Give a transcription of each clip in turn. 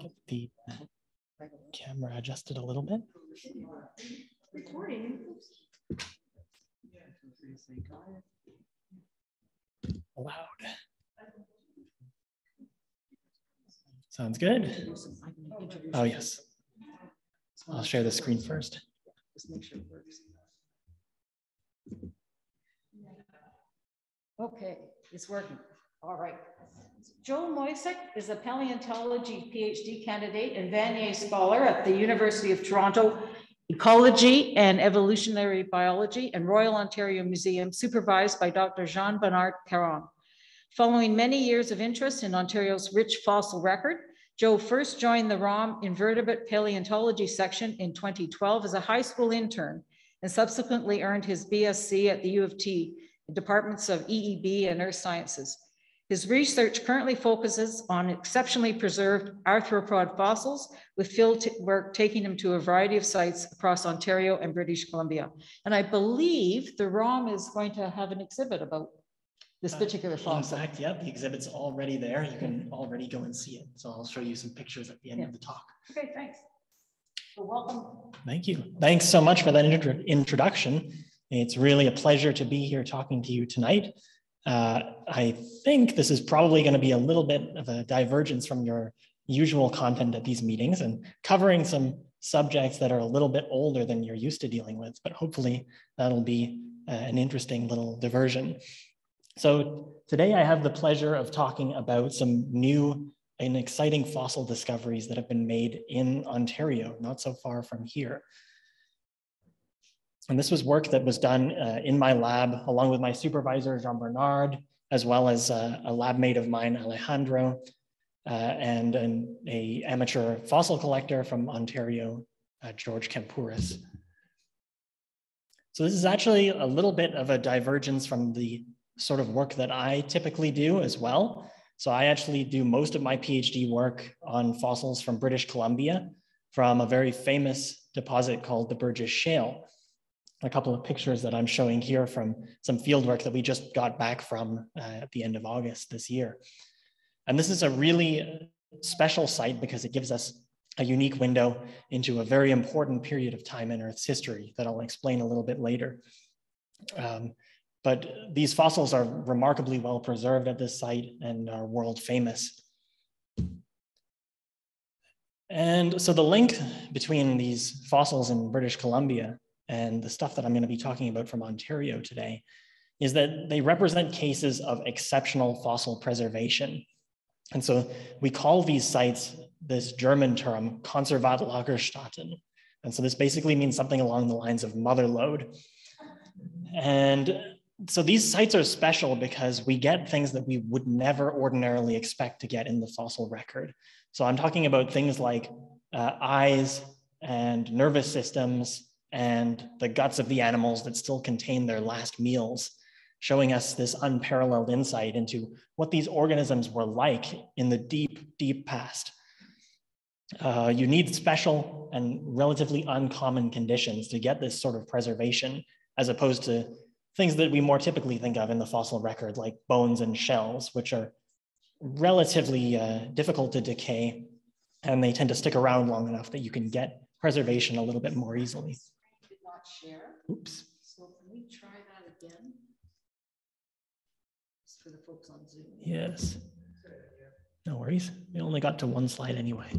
Get the camera adjusted a little bit. Loud. Sounds good. Oh, yes. I'll share the screen first. Just make sure it works. Okay, it's working. All right. Joe Moysiuk is a paleontology PhD candidate and Vanier Scholar at the University of Toronto Ecology and Evolutionary Biology and Royal Ontario Museum, supervised by Dr. Jean-Bernard Caron. Following many years of interest in Ontario's rich fossil record, Joe first joined the ROM Invertebrate Paleontology section in 2012 as a high school intern and subsequently earned his BSc at the U of T, departments of EEB and Earth Sciences. His research currently focuses on exceptionally preserved arthropod fossils, with field work taking him to a variety of sites across Ontario and British Columbia. And I believe the ROM is going to have an exhibit about this Uh, particular In fossil. fact, yeah, the exhibit's already there. You can already go and see it. So I'll show you some pictures at the end of the talk. Okay, thanks. So welcome. Thank you. Thanks so much for that intro- introduction. It's really a pleasure to be here talking to you tonight. Uh, I think this is probably going to be a little bit of a divergence from your usual content at these meetings and covering some subjects that are a little bit older than you're used to dealing with, but hopefully that'll be uh, an interesting little diversion. So today I have the pleasure of talking about some new and exciting fossil discoveries that have been made in Ontario, not so far from here. And this was work that was done uh, in my lab along with my supervisor, Jean Bernard, as well as uh, a lab mate of mine, Alejandro, uh, and an a amateur fossil collector from Ontario, uh, George Kampouris. So this is actually a little bit of a divergence from the sort of work that I typically do as well. So I actually do most of my PhD work on fossils from British Columbia from a very famous deposit called the Burgess Shale. A couple of pictures that I'm showing here from some field work that we just got back from uh, at the end of August this year. And this is a really special site because it gives us a unique window into a very important period of time in Earth's history that I'll explain a little bit later. Um, but these fossils are remarkably well preserved at this site and are world famous. And so the link between these fossils in British Columbia and the stuff that I'm going to be talking about from Ontario today is that they represent cases of exceptional fossil preservation. And so we call these sites this German term, Konservatlagerstätten. And so this basically means something along the lines of mother lode. And so these sites are special because we get things that we would never ordinarily expect to get in the fossil record. So I'm talking about things like uh, eyes and nervous systems and the guts of the animals that still contain their last meals, showing us this unparalleled insight into what these organisms were like in the deep, deep past. Uh, you need special and relatively uncommon conditions to get this sort of preservation, as opposed to things that we more typically think of in the fossil record, like bones and shells, which are relatively uh, difficult to decay, and they tend to stick around long enough that you can get preservation a little bit more easily. Share. Oops. So can we try that again? Just for the folks on Zoom. Yes. No worries. We only got to one slide anyway.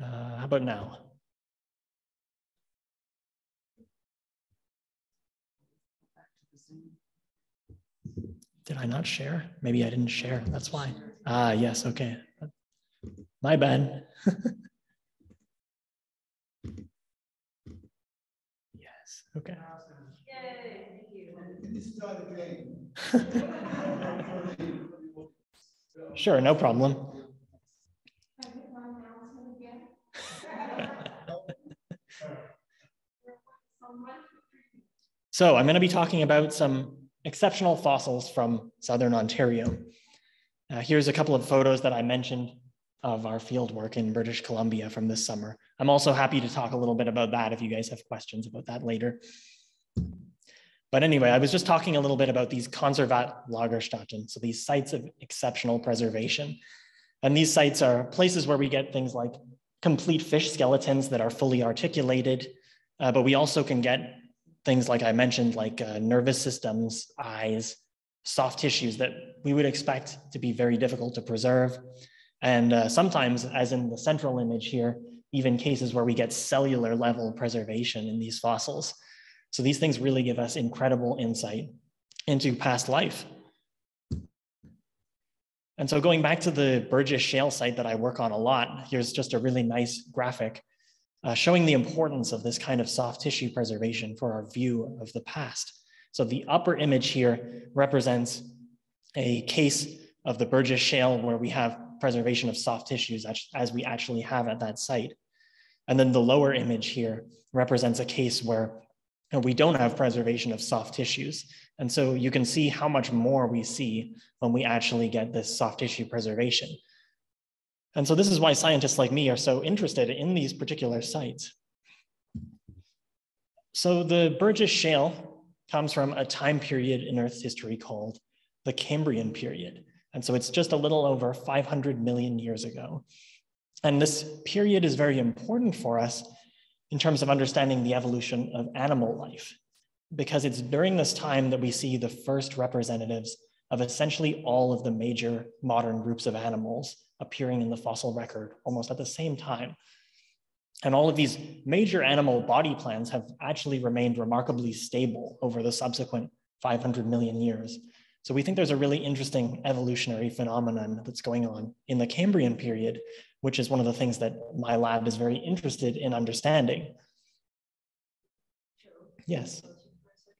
Uh, how about now? Back to the Zoom. Did I not share? Maybe I didn't share. That's why. Ah, yes. Okay. My bad. Okay. Sure. No problem. So I'm going to be talking about some exceptional fossils from Southern Ontario. Uh, here's a couple of photos that I mentioned of our field work in British Columbia from this summer. I'm also happy to talk a little bit about that if you guys have questions about that later. But anyway, I was just talking a little bit about these Konservat Lagerstätten, so these sites of exceptional preservation. And these sites are places where we get things like complete fish skeletons that are fully articulated, uh, but we also can get things like I mentioned, like uh, nervous systems, eyes, soft tissues that we would expect to be very difficult to preserve. And uh, sometimes, as in the central image here, even cases where we get cellular level preservation in these fossils. So these things really give us incredible insight into past life. And so going back to the Burgess Shale site that I work on a lot, here's just a really nice graphic uh, showing the importance of this kind of soft tissue preservation for our view of the past. So the upper image here represents a case of the Burgess Shale where we have preservation of soft tissues as we actually have at that site. And then the lower image here represents a case where we don't have preservation of soft tissues. And so you can see how much more we see when we actually get this soft tissue preservation. And so this is why scientists like me are so interested in these particular sites. So the Burgess Shale comes from a time period in Earth's history called the Cambrian period. And so it's just a little over 500 million years ago. And this period is very important for us in terms of understanding the evolution of animal life, because it's during this time that we see the first representatives of essentially all of the major modern groups of animals appearing in the fossil record almost at the same time. And all of these major animal body plans have actually remained remarkably stable over the subsequent 500 million years. So we think there's a really interesting evolutionary phenomenon that's going on in the Cambrian period which is one of the things that my lab is very interested in understanding. Yes.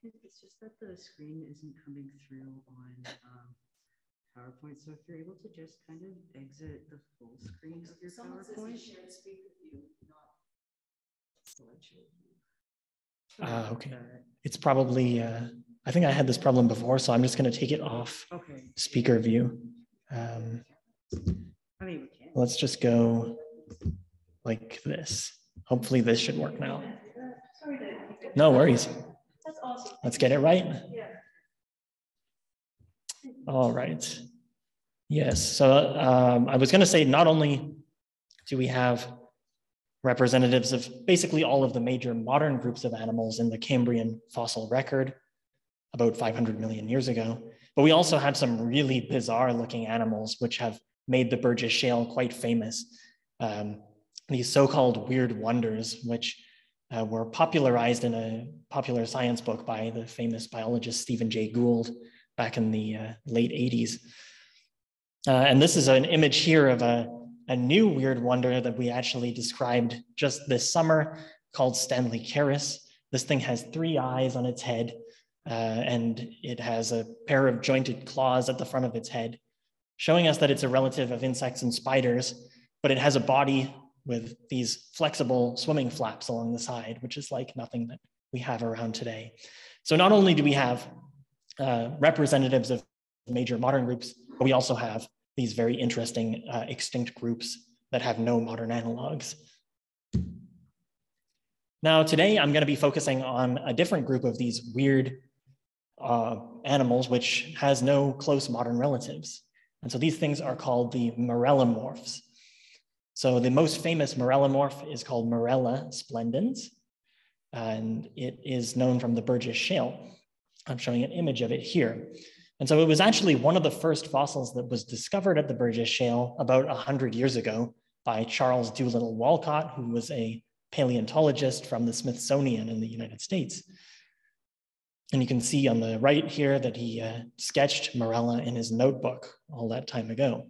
It's just that the screen isn't coming through on um, PowerPoint. So if you're able to just kind of exit the full screen of your PowerPoint. Uh, okay. It's probably, uh, I think I had this problem before, so I'm just going to take it off okay. speaker view. Um, I mean, Let's just go like this. Hopefully this should work now. No worries. That's awesome. Let's get it right. Yeah. All right. Yes. So um, I was going to say not only do we have representatives of basically all of the major modern groups of animals in the Cambrian fossil record about 500 million years ago, but we also have some really bizarre looking animals which have made the Burgess Shale quite famous. Um, these so-called weird wonders, which uh, were popularized in a popular science book by the famous biologist Stephen Jay Gould back in the uh, late 80s. Uh, and this is an image here of a, a new weird wonder that we actually described just this summer called Stanley Stanleycaris. This thing has three eyes on its head, and it has a pair of jointed claws at the front of its head showing us that it's a relative of insects and spiders, but it has a body with these flexible swimming flaps along the side, which is like nothing that we have around today. So not only do we have uh, representatives of major modern groups, but we also have these very interesting uh, extinct groups that have no modern analogs. Now, today I'm going to be focusing on a different group of these weird uh, animals, which has no close modern relatives. And so these things are called the marrellomorphs. So the most famous marrellomorph is called Marrella splendens, and it is known from the Burgess Shale. I'm showing an image of it here. And so it was actually one of the first fossils that was discovered at the Burgess Shale about 100 years ago by Charles Doolittle Walcott, who was a paleontologist from the Smithsonian in the United States. And you can see on the right here that he uh, sketched Marrella in his notebook all that time ago.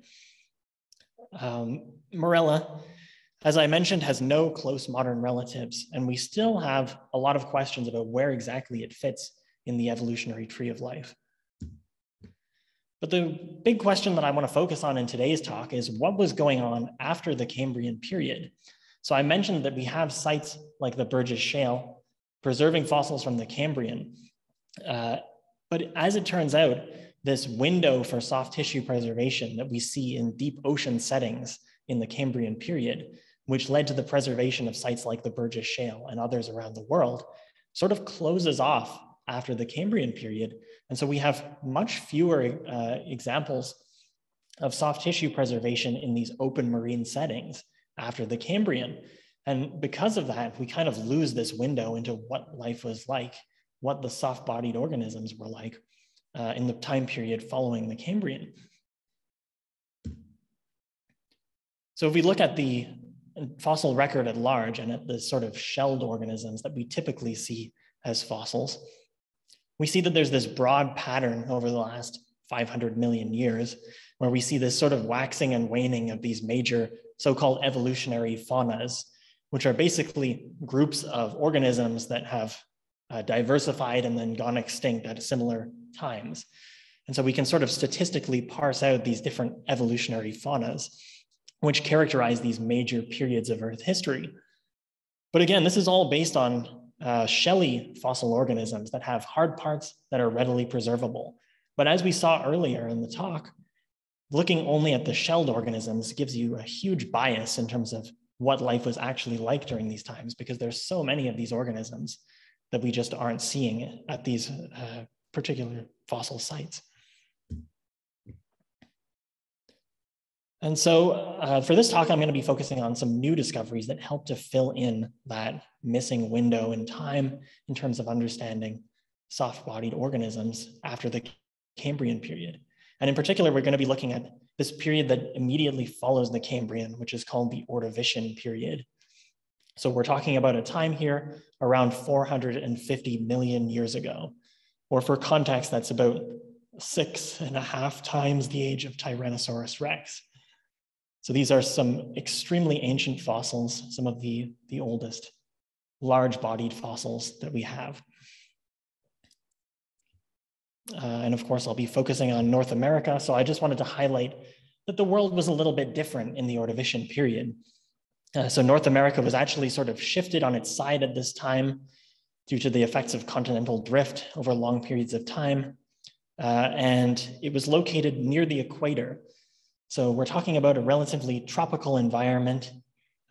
Um, Marrella, as I mentioned, has no close modern relatives, and we still have a lot of questions about where exactly it fits in the evolutionary tree of life. But the big question that I want to focus on in today's talk is what was going on after the Cambrian period? So I mentioned that we have sites like the Burgess Shale preserving fossils from the Cambrian, uh, but as it turns out, this window for soft tissue preservation that we see in deep ocean settings in the Cambrian period, which led to the preservation of sites like the Burgess Shale and others around the world, sort of closes off after the Cambrian period. And so we have much fewer uh, examples of soft tissue preservation in these open marine settings after the Cambrian. And because of that, we kind of lose this window into what life was like, what the soft bodied organisms were like uh, in the time period following the Cambrian. So if we look at the fossil record at large and at the sort of shelled organisms that we typically see as fossils, we see that there's this broad pattern over the last 500 million years where we see this sort of waxing and waning of these major so-called evolutionary faunas, which are basically groups of organisms that have uh, diversified and then gone extinct at similar times. And so we can sort of statistically parse out these different evolutionary faunas, which characterize these major periods of Earth history. But again, this is all based on uh, shelly fossil organisms that have hard parts that are readily preservable. But as we saw earlier in the talk, looking only at the shelled organisms gives you a huge bias in terms of what life was actually like during these times because there's so many of these organisms that we just aren't seeing at these uh, particular fossil sites. And so uh, for this talk, I'm going to be focusing on some new discoveries that help to fill in that missing window in time in terms of understanding soft-bodied organisms after the Cambrian period. And in particular, we're going to be looking at this period that immediately follows the Cambrian, which is called the Ordovician period. So we're talking about a time here around 450 million years ago, or for context, that's about six and a half times the age of Tyrannosaurus rex. So these are some extremely ancient fossils, some of the, the oldest large-bodied fossils that we have. Uh, and of course, I'll be focusing on North America. So I just wanted to highlight that the world was a little bit different in the Ordovician period. Uh, so North America was actually sort of shifted on its side at this time due to the effects of continental drift over long periods of time. Uh, and it was located near the equator. So we're talking about a relatively tropical environment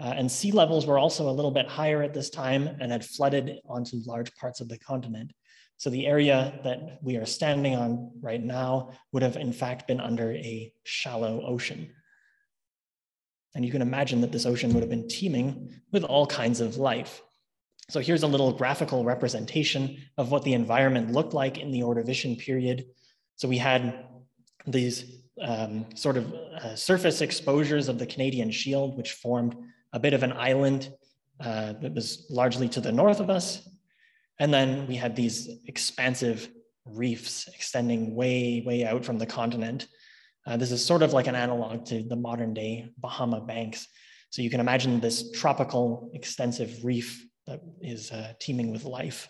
uh, and sea levels were also a little bit higher at this time and had flooded onto large parts of the continent. So the area that we are standing on right now would have in fact been under a shallow ocean. And you can imagine that this ocean would have been teeming with all kinds of life. So here's a little graphical representation of what the environment looked like in the Ordovician period. So we had these um, sort of uh, surface exposures of the Canadian shield, which formed a bit of an island uh, that was largely to the north of us. And then we had these expansive reefs extending way, way out from the continent. Uh, this is sort of like an analog to the modern day Bahama banks. So you can imagine this tropical extensive reef that is uh, teeming with life.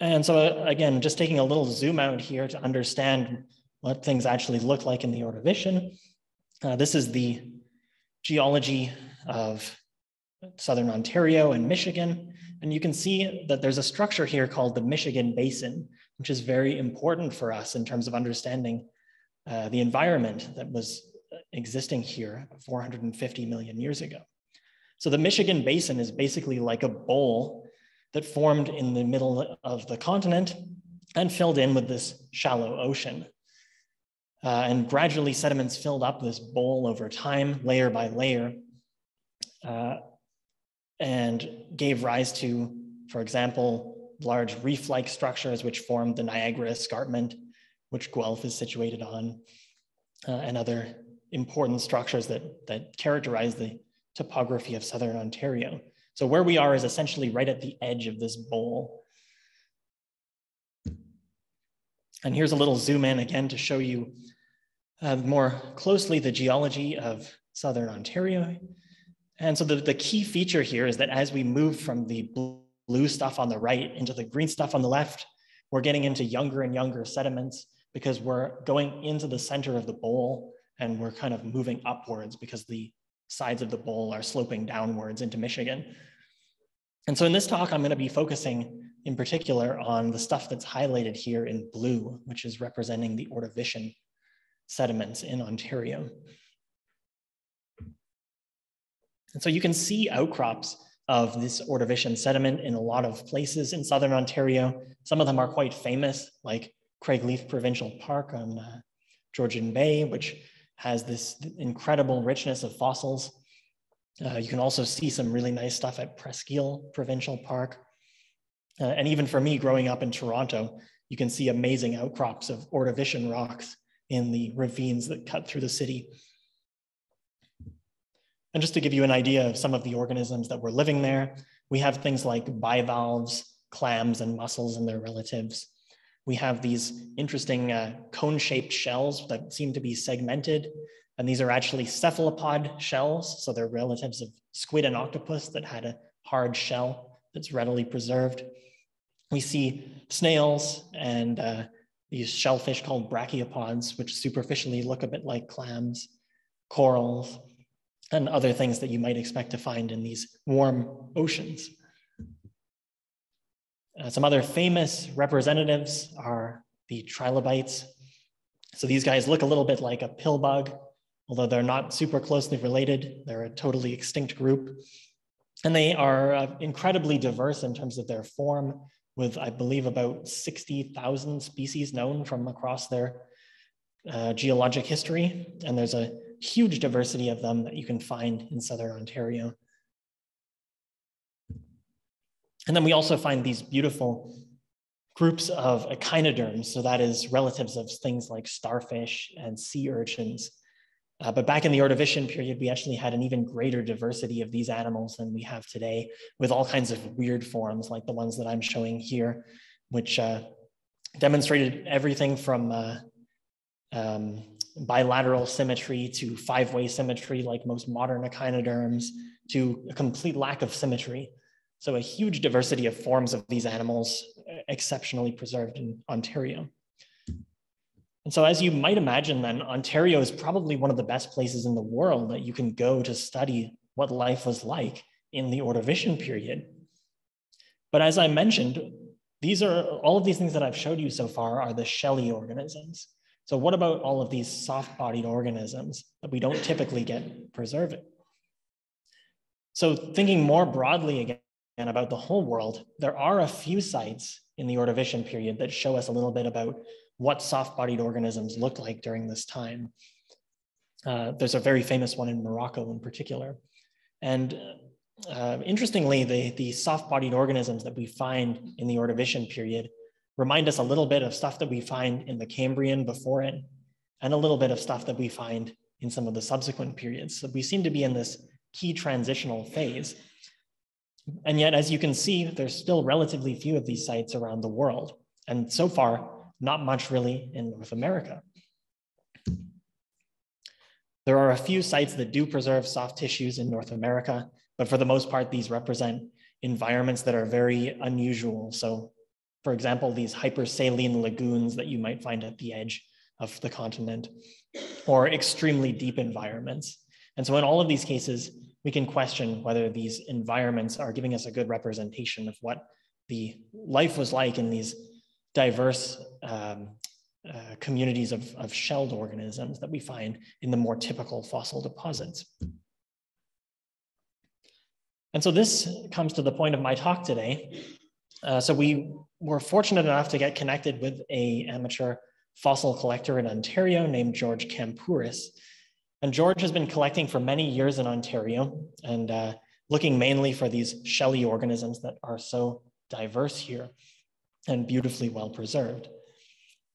And so uh, again, just taking a little zoom out here to understand what things actually look like in the Ordovician. Uh, this is the geology of Southern Ontario and Michigan. And you can see that there's a structure here called the Michigan Basin, which is very important for us in terms of understanding uh, the environment that was existing here 450 million years ago. So the Michigan Basin is basically like a bowl that formed in the middle of the continent and filled in with this shallow ocean. Uh, and gradually sediments filled up this bowl over time, layer by layer, uh, and gave rise to, for example, large reef-like structures which formed the Niagara Escarpment, which Guelph is situated on, uh, and other important structures that, that characterize the topography of Southern Ontario. So where we are is essentially right at the edge of this bowl. And here's a little zoom in again to show you uh, more closely the geology of Southern Ontario. And so the, the key feature here is that as we move from the blue stuff on the right into the green stuff on the left, we're getting into younger and younger sediments because we're going into the center of the bowl and we're kind of moving upwards because the sides of the bowl are sloping downwards into Michigan. And so in this talk, I'm going to be focusing in particular on the stuff that's highlighted here in blue, which is representing the Ordovician sediments in Ontario. And so you can see outcrops of this Ordovician sediment in a lot of places in Southern Ontario. Some of them are quite famous, like Craigleith Provincial Park on uh, Georgian Bay, which has this incredible richness of fossils. Uh, you can also see some really nice stuff at Presqu'île Provincial Park. Uh, and even for me, growing up in Toronto, you can see amazing outcrops of Ordovician rocks in the ravines that cut through the city. And just to give you an idea of some of the organisms that were living there, we have things like bivalves, clams, and mussels and their relatives. We have these interesting uh, cone-shaped shells that seem to be segmented, and these are actually cephalopod shells, so they're relatives of squid and octopus that had a hard shell that's readily preserved. We see snails and uh, these shellfish called brachiopods, which superficially look a bit like clams, corals, and other things that you might expect to find in these warm oceans. Uh, some other famous representatives are the trilobites. So these guys look a little bit like a pill bug, although they're not super closely related. They're a totally extinct group. And they are uh, incredibly diverse in terms of their form, with, I believe, about 60,000 species known from across their uh, geologic history. And there's a huge diversity of them that you can find in Southern Ontario. And then we also find these beautiful groups of echinoderms. So that is relatives of things like starfish and sea urchins. Uh, but back in the Ordovician period, we actually had an even greater diversity of these animals than we have today, with all kinds of weird forms like the ones that I'm showing here, which uh, demonstrated everything from uh, um, bilateral symmetry to five-way symmetry, like most modern echinoderms, to a complete lack of symmetry. So a huge diversity of forms of these animals exceptionally preserved in Ontario. And so as you might imagine then, Ontario is probably one of the best places in the world that you can go to study what life was like in the Ordovician period. But as I mentioned, these are all of these things that I've showed you so far are the shelly organisms. So what about all of these soft-bodied organisms that we don't typically get preserved? So thinking more broadly again about the whole world, there are a few sites in the Ordovician period that show us a little bit about what soft-bodied organisms looked like during this time. Uh, there's a very famous one in Morocco in particular. And uh, interestingly, the, the soft-bodied organisms that we find in the Ordovician period remind us a little bit of stuff that we find in the Cambrian before it, and a little bit of stuff that we find in some of the subsequent periods. So we seem to be in this key transitional phase. And yet, as you can see, there's still relatively few of these sites around the world. And so far, not much really in North America. There are a few sites that do preserve soft tissues in North America, but for the most part, these represent environments that are very unusual. So for example, these hypersaline lagoons that you might find at the edge of the continent, or extremely deep environments. And so in all of these cases, we can question whether these environments are giving us a good representation of what the life was like in these diverse um, uh, communities of, of shelled organisms that we find in the more typical fossil deposits. And so this comes to the point of my talk today. Uh, so we were fortunate enough to get connected with a amateur fossil collector in Ontario named George Kampouris. And George has been collecting for many years in Ontario and uh, looking mainly for these shelly organisms that are so diverse here and beautifully well preserved.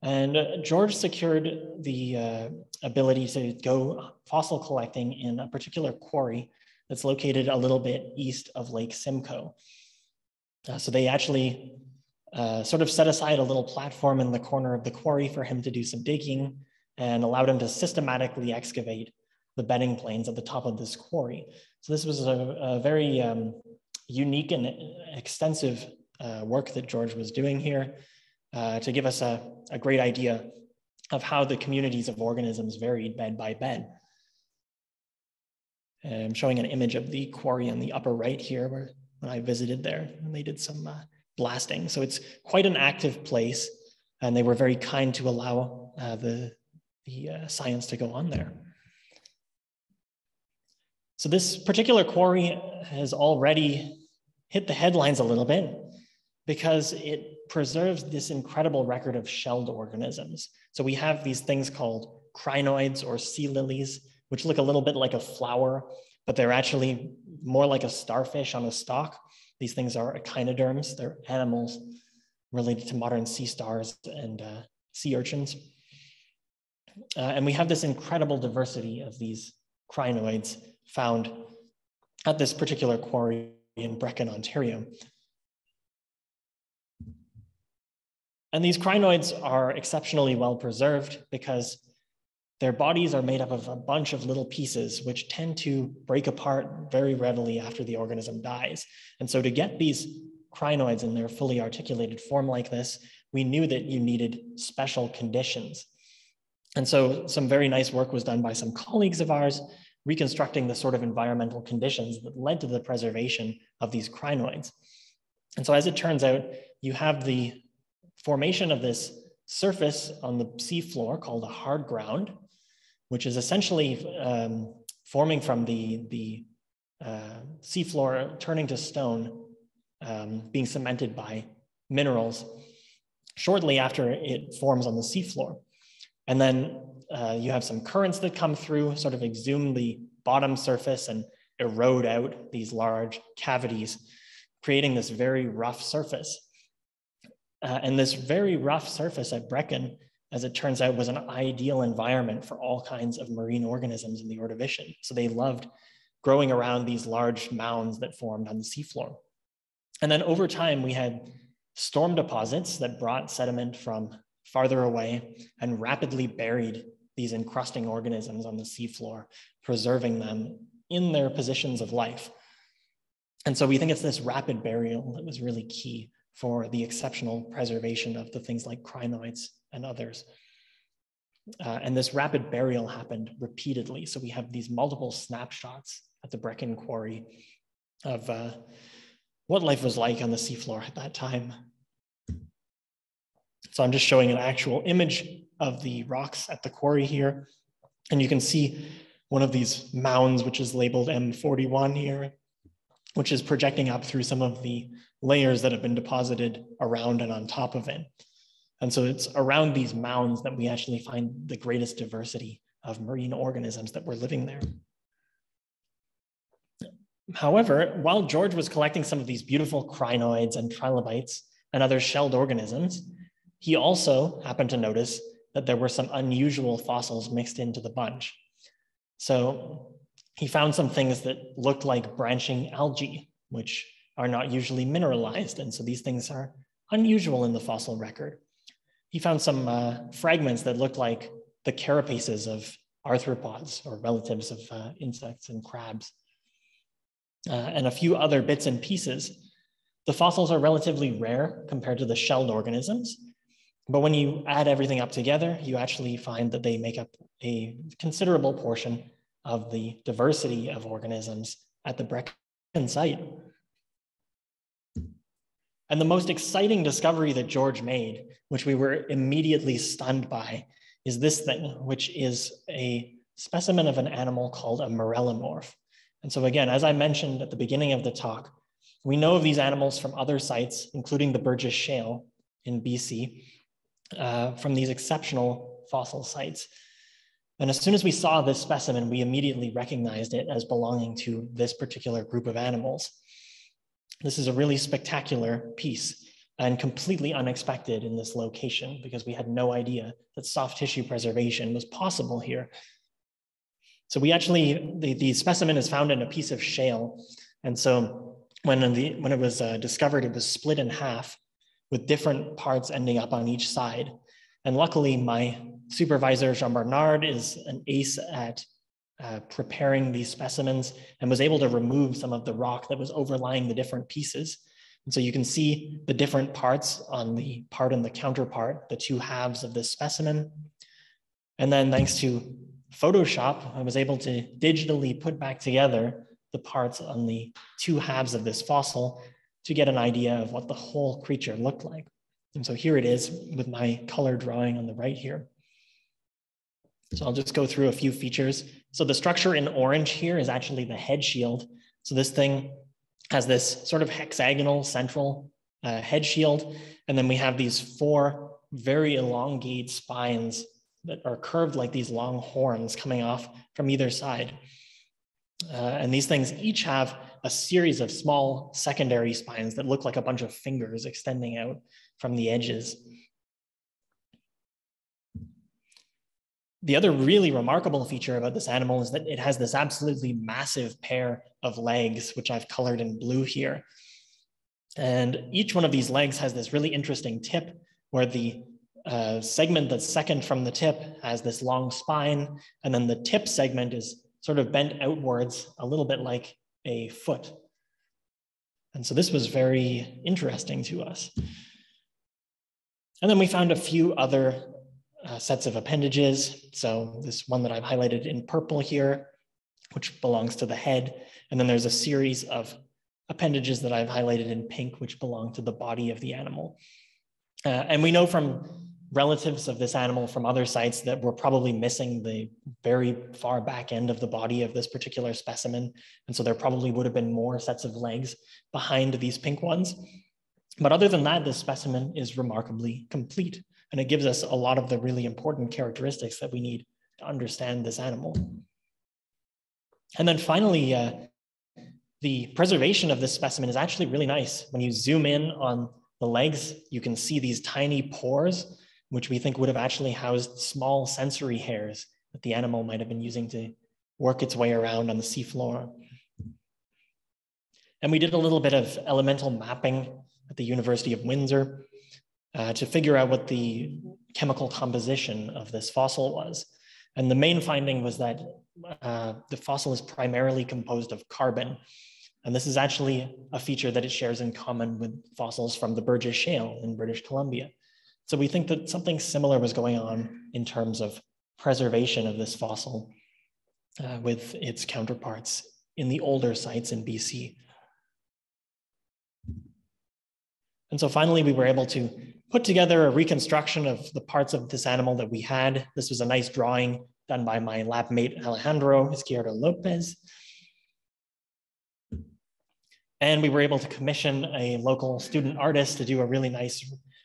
And uh, George secured the uh, ability to go fossil collecting in a particular quarry that's located a little bit east of Lake Simcoe. Uh, so they actually uh, sort of set aside a little platform in the corner of the quarry for him to do some digging and allowed him to systematically excavate the bedding planes at the top of this quarry. So this was a, a very um, unique and extensive uh, work that George was doing here uh, to give us a, a great idea of how the communities of organisms varied bed by bed. I'm showing an image of the quarry in the upper right here where when I visited there and they did some uh, blasting. So it's quite an active place and they were very kind to allow uh, the, the uh, science to go on there. So this particular quarry has already hit the headlines a little bit because it preserves this incredible record of shelled organisms. So we have these things called crinoids or sea lilies, which look a little bit like a flower, but they're actually more like a starfish on a stalk. These things are echinoderms. They're animals related to modern sea stars and uh, sea urchins. Uh, and we have this incredible diversity of these crinoids found at this particular quarry in Brechin, Ontario. And these crinoids are exceptionally well preserved because their bodies are made up of a bunch of little pieces which tend to break apart very readily after the organism dies. And so to get these crinoids in their fully articulated form like this, we knew that you needed special conditions. And so some very nice work was done by some colleagues of ours reconstructing the sort of environmental conditions that led to the preservation of these crinoids. And so as it turns out, you have the formation of this surface on the seafloor called a hard ground, which is essentially um, forming from the, the uh, seafloor turning to stone, um, being cemented by minerals shortly after it forms on the seafloor. And then uh, you have some currents that come through, sort of exhume the bottom surface and erode out these large cavities, creating this very rough surface. Uh, and this very rough surface at Brechin, as it turns out, was an ideal environment for all kinds of marine organisms in the Ordovician. So they loved growing around these large mounds that formed on the seafloor. And then over time, we had storm deposits that brought sediment from farther away and rapidly buried these encrusting organisms on the seafloor, preserving them in their positions of life. And so we think it's this rapid burial that was really key for the exceptional preservation of the things like crinoids and others. Uh, and this rapid burial happened repeatedly. So we have these multiple snapshots at the Brechin Quarry of uh, what life was like on the seafloor at that time. So I'm just showing an actual image of the rocks at the quarry here. And you can see one of these mounds, which is labeled M41 here, which is projecting up through some of the layers that have been deposited around and on top of it. And so it's around these mounds that we actually find the greatest diversity of marine organisms that were living there. However, while George was collecting some of these beautiful crinoids and trilobites and other shelled organisms, he also happened to notice that there were some unusual fossils mixed into the bunch. So he found some things that looked like branching algae, which are not usually mineralized. And so these things are unusual in the fossil record. He found some uh, fragments that looked like the carapaces of arthropods or relatives of uh, insects and crabs, uh, and a few other bits and pieces. The fossils are relatively rare compared to the shelled organisms, but when you add everything up together, you actually find that they make up a considerable portion of the diversity of organisms at the Brechin site. And the most exciting discovery that George made, which we were immediately stunned by, is this thing, which is a specimen of an animal called a marrellomorph. And so again, as I mentioned at the beginning of the talk, we know of these animals from other sites, including the Burgess Shale in BC, uh, from these exceptional fossil sites. And as soon as we saw this specimen, we immediately recognized it as belonging to this particular group of animals. This is a really spectacular piece and completely unexpected in this location because we had no idea that soft tissue preservation was possible here. So we actually, the, the specimen is found in a piece of shale. And so when, the, when it was uh, discovered, it was split in half with different parts ending up on each side. And luckily, my supervisor, Jean Bernard, is an ace at uh, preparing these specimens and was able to remove some of the rock that was overlying the different pieces. And so you can see the different parts on the part and the counterpart, the two halves of this specimen. And then thanks to Photoshop, I was able to digitally put back together the parts on the two halves of this fossil to get an idea of what the whole creature looked like. And so here it is with my color drawing on the right here. So I'll just go through a few features. So the structure in orange here is actually the head shield. So this thing has this sort of hexagonal central uh, head shield. And then we have these four very elongated spines that are curved like these long horns coming off from either side. Uh, and these things each have a series of small secondary spines that look like a bunch of fingers extending out from the edges. The other really remarkable feature about this animal is that it has this absolutely massive pair of legs, which I've colored in blue here. And each one of these legs has this really interesting tip where the uh, segment that's second from the tip has this long spine, and then the tip segment is sort of bent outwards, a little bit like a foot. And so this was very interesting to us. And then we found a few other uh, sets of appendages. So this one that I've highlighted in purple here, which belongs to the head. And then there's a series of appendages that I've highlighted in pink, which belong to the body of the animal. Uh, and we know from relatives of this animal from other sites that we're probably missing the very far back end of the body of this particular specimen. And so there probably would have been more sets of legs behind these pink ones. But other than that, this specimen is remarkably complete. And it gives us a lot of the really important characteristics that we need to understand this animal. And then finally, uh, the preservation of this specimen is actually really nice. When you zoom in on the legs, you can see these tiny pores which we think would have actually housed small sensory hairs that the animal might have been using to work its way around on the seafloor. And we did a little bit of elemental mapping at the University of Windsor uh, to figure out what the chemical composition of this fossil was. And the main finding was that uh, the fossil is primarily composed of carbon. And this is actually a feature that it shares in common with fossils from the Burgess Shale in British Columbia. So we think that something similar was going on in terms of preservation of this fossil uh, with its counterparts in the older sites in BC. And so finally, we were able to put together a reconstruction of the parts of this animal that we had. This was a nice drawing done by my lab mate, Alejandro Izquierdo Lopez. And we were able to commission a local student artist to do a really nice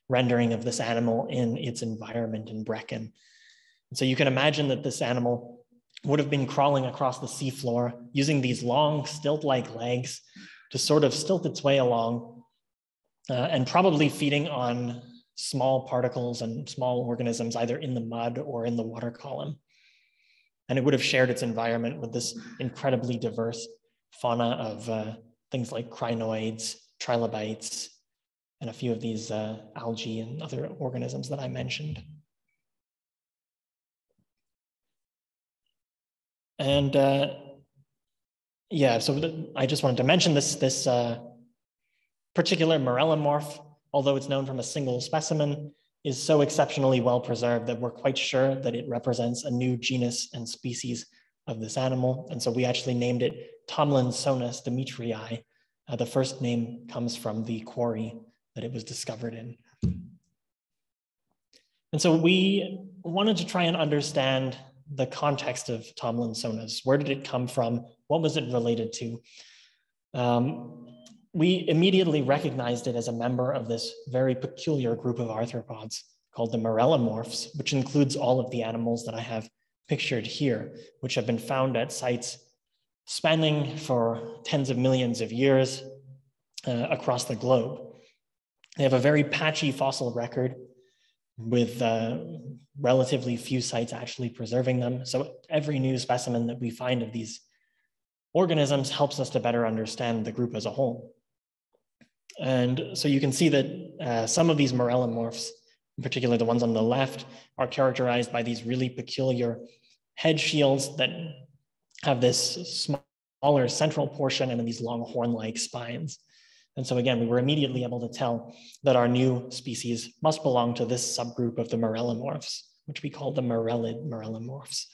rendering of this animal in its environment in Brechin. And so you can imagine that this animal would have been crawling across the seafloor using these long stilt-like legs to sort of stilt its way along uh, and probably feeding on small particles and small organisms either in the mud or in the water column. And it would have shared its environment with this incredibly diverse fauna of uh, things like crinoids, trilobites, and a few of these uh, algae and other organisms that I mentioned. And uh, yeah, so I just wanted to mention this, this uh, particular marrellomorph, although it's known from a single specimen, is so exceptionally well preserved that we're quite sure that it represents a new genus and species of this animal. And so we actually named it Tomlinsonus dimitrii. Uh, the first name comes from the quarry that it was discovered in. And so we wanted to try and understand the context of Tomlinsonus. Where did it come from? What was it related to? Um, we immediately recognized it as a member of this very peculiar group of arthropods called the marrellomorphs, which includes all of the animals that I have pictured here, which have been found at sites spanning for tens of millions of years uh, across the globe. They have a very patchy fossil record with uh, relatively few sites actually preserving them. So every new specimen that we find of these organisms helps us to better understand the group as a whole. And so you can see that uh, some of these marrellomorphs, in particular the ones on the left, are characterized by these really peculiar head shields that have this smaller central portion and then these long horn-like spines. And so again, we were immediately able to tell that our new species must belong to this subgroup of the marrellomorphs, which we call the marrellid marrellomorphs.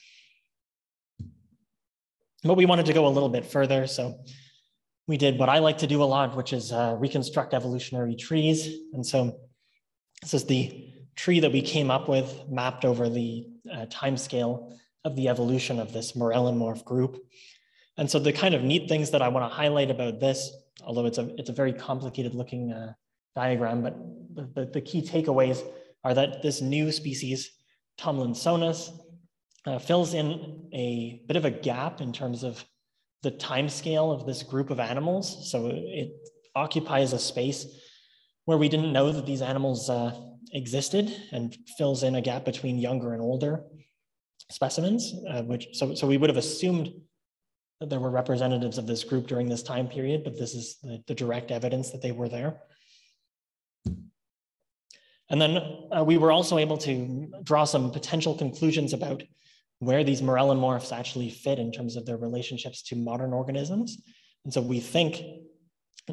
But we wanted to go a little bit further. So we did what I like to do a lot, which is uh, reconstruct evolutionary trees. And so this is the tree that we came up with, mapped over the uh, time scale of the evolution of this marrellomorph group. And so the kind of neat things that I want to highlight about this although it's a, it's a very complicated looking uh, diagram, but the, the, the, key takeaways are that this new species, Tomlinsonus, uh, fills in a bit of a gap in terms of the time scale of this group of animals. So it occupies a space where we didn't know that these animals uh, existed and fills in a gap between younger and older specimens, uh, which so, so we would have assumed that there were representatives of this group during this time period, but this is the, the direct evidence that they were there. And then uh, we were also able to draw some potential conclusions about where these marrellomorphs actually fit in terms of their relationships to modern organisms. And so we think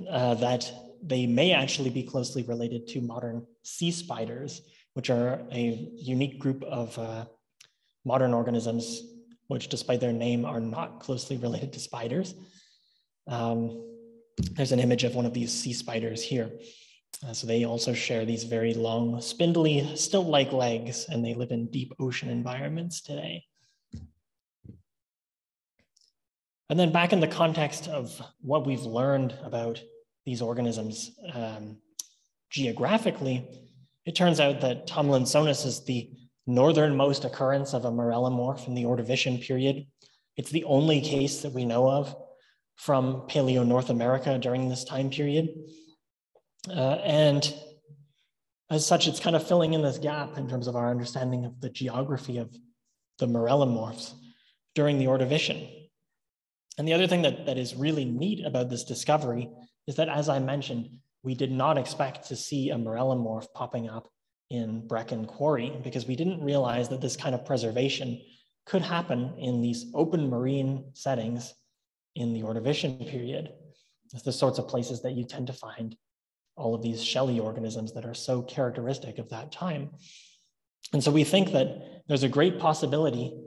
uh, that they may actually be closely related to modern sea spiders, which are a unique group of uh, modern organisms, which despite their name are not closely related to spiders. Um, there's an image of one of these sea spiders here. Uh, so they also share these very long, spindly, stilt-like legs, and they live in deep ocean environments today. And then back in the context of what we've learned about these organisms um, geographically, it turns out that Tomlinsonus is the northernmost occurrence of a marrellomorph in the Ordovician period. It's the only case that we know of from Paleo North America during this time period. Uh, and as such, it's kind of filling in this gap in terms of our understanding of the geography of the marrellomorphs during the Ordovician. And the other thing that, that is really neat about this discovery is that, as I mentioned, we did not expect to see a marrellomorph popping up in Brechin Quarry because we didn't realize that this kind of preservation could happen in these open marine settings in the Ordovician period. It's the sorts of places that you tend to find all of these shelly organisms that are so characteristic of that time. And so we think that there's a great possibility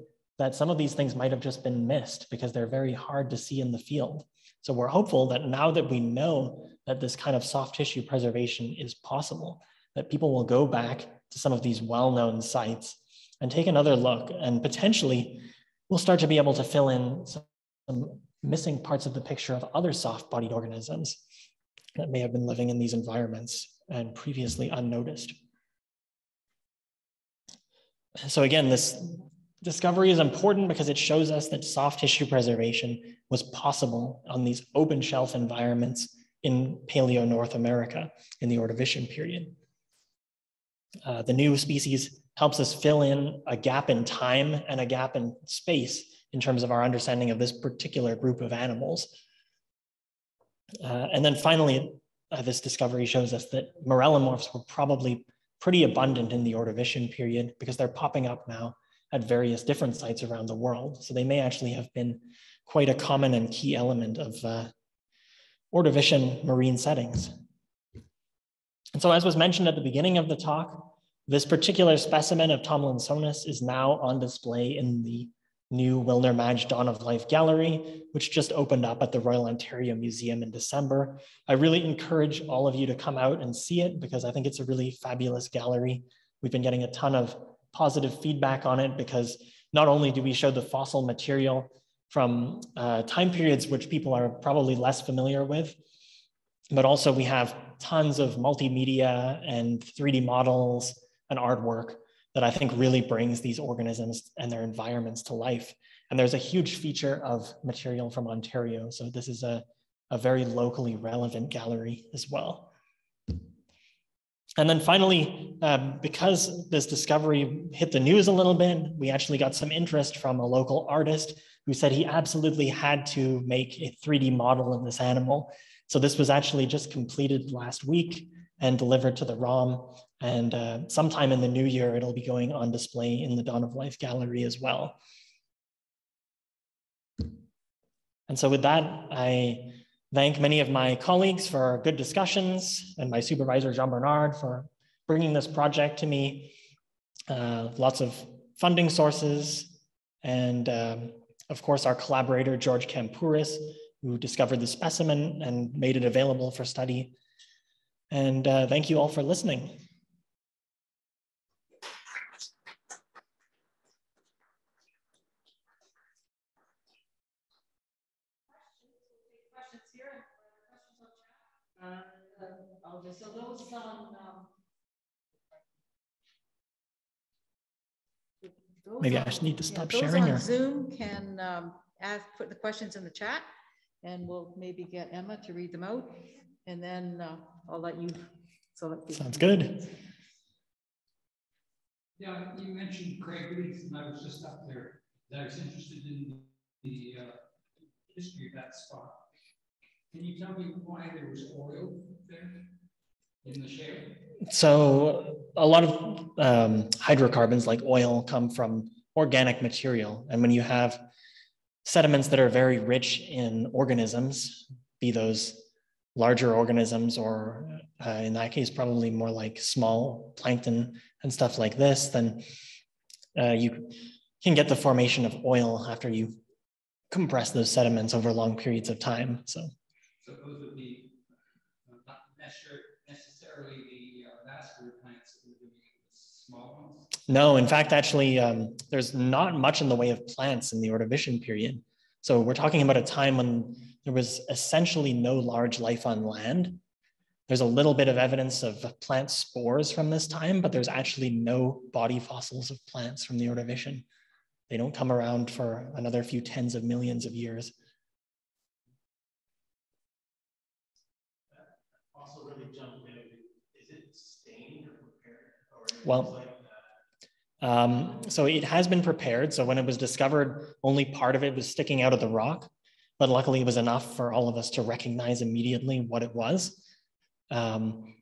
that some of these things might have just been missed because they're very hard to see in the field. So we're hopeful that now that we know that this kind of soft tissue preservation is possible, that people will go back to some of these well-known sites and take another look and potentially we'll start to be able to fill in some missing parts of the picture of other soft-bodied organisms that may have been living in these environments and previously unnoticed. So again, this Discovery is important because it shows us that soft tissue preservation was possible on these open shelf environments in Paleo North America in the Ordovician period. Uh, the new species helps us fill in a gap in time and a gap in space in terms of our understanding of this particular group of animals. Uh, and then finally, uh, this discovery shows us that marrellomorphs were probably pretty abundant in the Ordovician period because they're popping up now at various different sites around the world. So they may actually have been quite a common and key element of uh, Ordovician marine settings. And so as was mentioned at the beginning of the talk, this particular specimen of Tomlinsonus is now on display in the new Willner Madge Dawn of Life Gallery, which just opened up at the Royal Ontario Museum in December. I really encourage all of you to come out and see it because I think it's a really fabulous gallery. We've been getting a ton of positive feedback on it because not only do we show the fossil material from uh, time periods which people are probably less familiar with, but also we have tons of multimedia and 3D models and artwork that I think really brings these organisms and their environments to life. And there's a huge feature of material from Ontario. So this is a, a very locally relevant gallery as well. And then finally, um, because this discovery hit the news a little bit, we actually got some interest from a local artist who said he absolutely had to make a 3D model of this animal. So this was actually just completed last week and delivered to the ROM. And uh, sometime in the new year, it'll be going on display in the Dawn of Life gallery as well. And so with that, I thank many of my colleagues for good discussions and my supervisor, Jean Bernard, for bringing this project to me. Uh, lots of funding sources, and um, of course, our collaborator, George Kampouris, who discovered the specimen and made it available for study. And uh, thank you all for listening. I'll just, so those on, um. those Maybe I on- just need to yeah, stop those sharing on or- Zoom can, um, ask, put the questions in the chat and we'll maybe get Emma to read them out. And then, uh, I'll let you, so. that you- Sounds good. Yeah, you mentioned Craigleith, and I was just up there, and I was interested in the uh, history of that spot. Can you tell me why there was oil there in the shale? So a lot of um, hydrocarbons like oil come from organic material. And when you have sediments that are very rich in organisms, be those larger organisms or uh, in that case, probably more like small plankton and stuff like this, then uh, you can get the formation of oil after you compress those sediments over long periods of time. So So those would be not necessarily the uh, vascular plants that we're doing, the small ones. No, in fact, actually, um, there's not much in the way of plants in the Ordovician period. So we're talking about a time when there was essentially no large life on land. There's a little bit of evidence of plant spores from this time, but there's actually no body fossils of plants from the Ordovician. They don't come around for another few tens of millions of years. also really jumped in, is it stained or prepared? or Well, just like that? Um, so it has been prepared. So when it was discovered, only part of it was sticking out of the rock, but luckily it was enough for all of us to recognize immediately what it was. Um,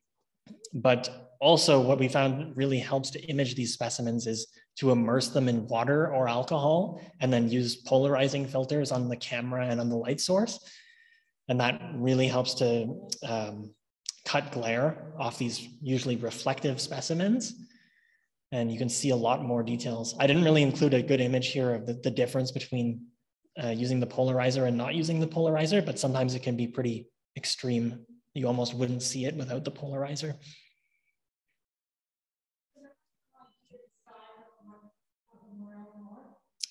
but also what we found really helps to image these specimens is to immerse them in water or alcohol and then use polarizing filters on the camera and on the light source. And that really helps to um, cut glare off these usually reflective specimens and you can see a lot more details. I didn't really include a good image here of the, the difference between uh, using the polarizer and not using the polarizer, but sometimes it can be pretty extreme. You almost wouldn't see it without the polarizer.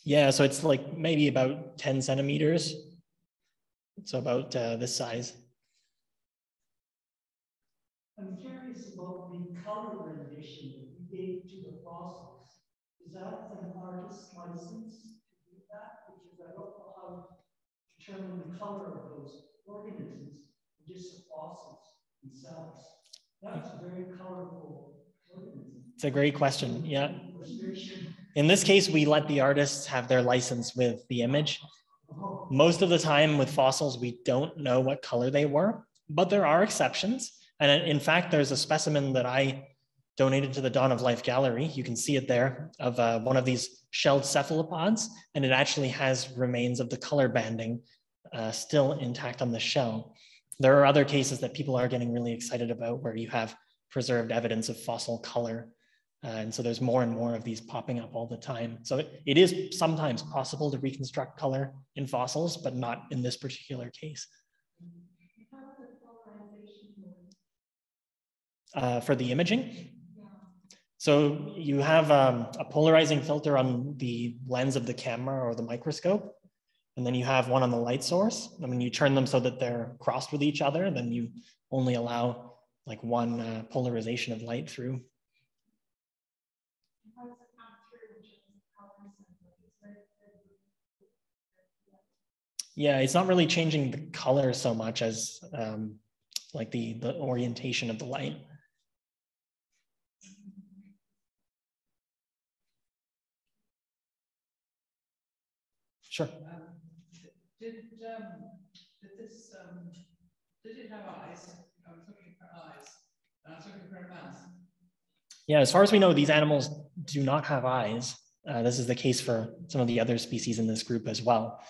Yeah, so it's like maybe about 10 centimeters. So about uh, this size. I'm curious about the color rendition that you gave to the fossils. Is that an artist's license to do that? Because I don't know how to determine the color of those organisms, just the fossils themselves. That's a very colorful organism. It's a great question. Yeah. In this case, we let the artists have their license with the image. Oh, Most of the time with fossils, we don't know what color they were, but there are exceptions. And in fact, there's a specimen that I donated to the Dawn of Life Gallery. You can see it there of uh, one of these shelled cephalopods, and it actually has remains of the color banding uh, still intact on the shell. There are other cases that people are getting really excited about where you have preserved evidence of fossil color. Uh, and so there's more and more of these popping up all the time. So it, it is sometimes possible to reconstruct color in fossils, but not in this particular case. Uh, for the imaging? So you have um, a polarizing filter on the lens of the camera or the microscope, and then you have one on the light source. I mean, you turn them so that they're crossed with each other, then you only allow like one uh, polarization of light through. Yeah, it's not really changing the color so much as um, like the, the orientation of the light. Sure. Did, um, did this, um, did it have eyes? I was looking for eyes, and I was looking for a. Yeah, as far as we know, these animals do not have eyes. Uh, this is the case for some of the other species in this group as well.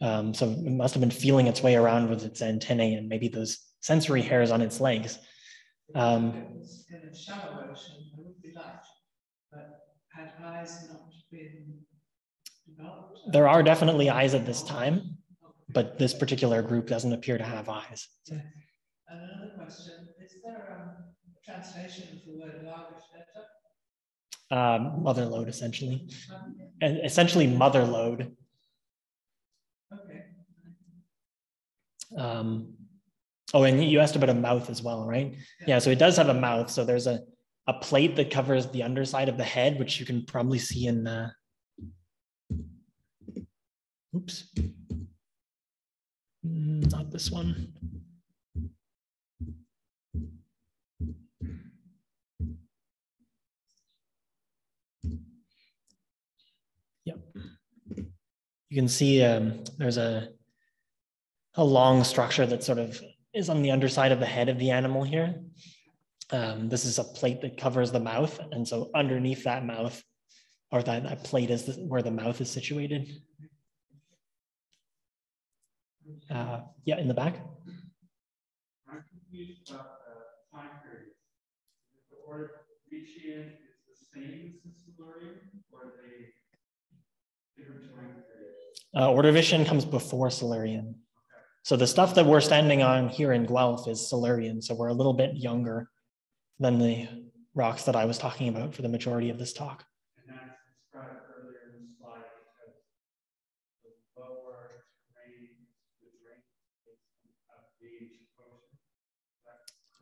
Um, so it must have been feeling its way around with its antennae and maybe those sensory hairs on its legs. Um, it in a shallow ocean, it would be light, but had eyes not been developed? there are definitely eyes at this time, but this particular group doesn't appear to have eyes. So- another question, is there um, a translation of the word letter? um, mother lode essentially, and essentially mother lode. Okay, Um, Oh, and you asked about a mouth as well, right? Yeah, so it does have a mouth. So there's a, a plate that covers the underside of the head, which you can probably see in, uh, oops. Mm, Not this one. Yep. You can see um, there's a, a long structure that sort of is on the underside of the head of the animal here. Um, this is a plate that covers the mouth. And so underneath that mouth, or that, that plate is the- where the mouth is situated. Uh, yeah, in the back. I'm confused about the time period. If the Ordovician is the same as the Silurian, or are they different time periods? Uh, Ordovician comes before Silurian. So the stuff that we're standing on here in Guelph is Silurian. So we're a little bit younger than the rocks that I was talking about for the majority of this talk. And that's described earlier in the slide because the lower terrain, the drain of the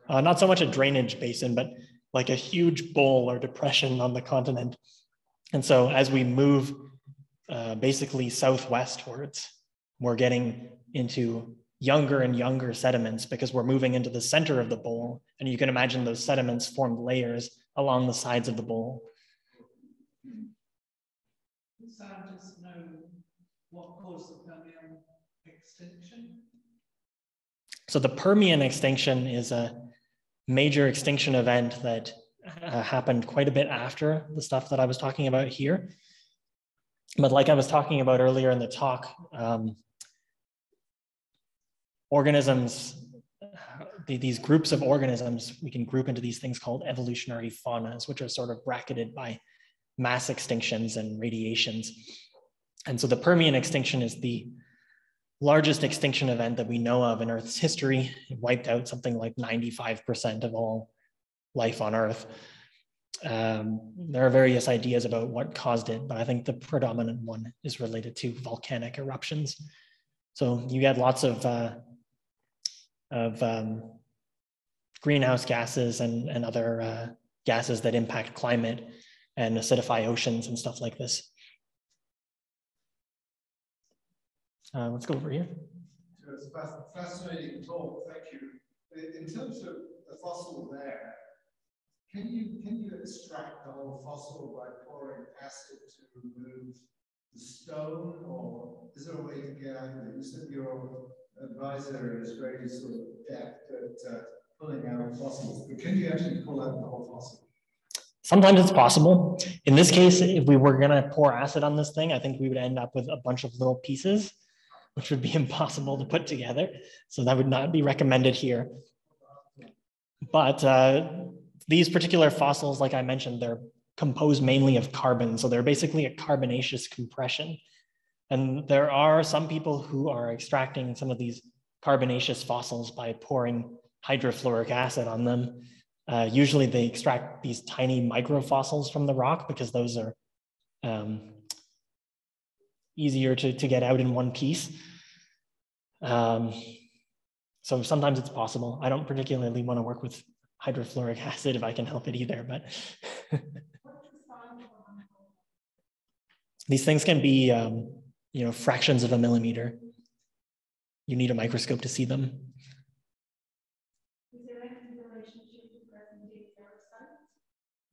ocean. Uh, not so much a drainage basin, but like a huge bowl or depression on the continent. And so as we move uh, basically southwestwards, we're getting into younger and younger sediments because we're moving into the center of the bowl. And you can imagine those sediments formed layers along the sides of the bowl. Scientists know what caused the Permian extinction? So the Permian extinction is a major extinction event that uh, happened quite a bit after the stuff that I was talking about here. But like I was talking about earlier in the talk, um, organisms, the- these groups of organisms, we can group into these things called evolutionary faunas, which are sort of bracketed by mass extinctions and radiations. And so the Permian extinction is the largest extinction event that we know of in Earth's history. It wiped out something like 95% of all life on Earth. Um, there are various ideas about what caused it, but I think the predominant one is related to volcanic eruptions. So you get lots of, uh, of um, greenhouse gases and, and other uh, gases that impact climate and acidify oceans and stuff like this. Uh, let's go over here. So It's a fascinating talk, thank you. In terms of the fossil there, can you, can you extract the whole fossil by pouring acid to remove the stone, or is there a way to get out of it? You said your advisor is very sort of adept at uh, pulling out fossils, but can you actually pull out the whole fossil? Sometimes it's possible. In this case, if we were gonna pour acid on this thing, I think we would end up with a bunch of little pieces, which would be impossible to put together. So that would not be recommended here. But uh, these particular fossils, like I mentioned, they're composed mainly of carbon. So they're basically a carbonaceous compression. And there are some people who are extracting some of these carbonaceous fossils by pouring hydrofluoric acid on them. Uh, usually they extract these tiny microfossils from the rock because those are um, easier to, to get out in one piece. Um, so sometimes it's possible. I don't particularly want to work with hydrofluoric acid if I can help it either, but these things can be, um, you know, fractions of a millimeter. You need a microscope to see them.